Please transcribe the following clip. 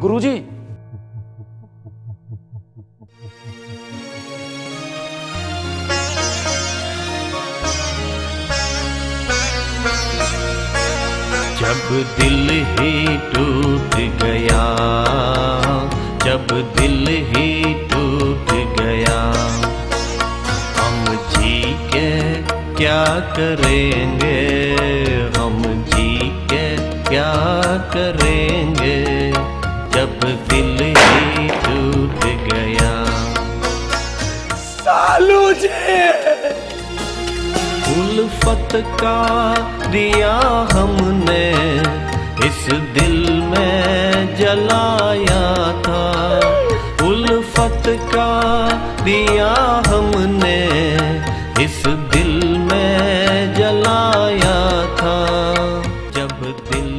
गुरुजी। जब दिल ही टूट गया, जब दिल ही टूट गया, हम जी के क्या करेंगे, हम जी के क्या करेंगे? अब दिल ही टूट गया। सालू जी! उल्फत का दिया हमने इस दिल में जलाया था। उल्फत का दिया हमने इस दिल में जलाया था। जब दिल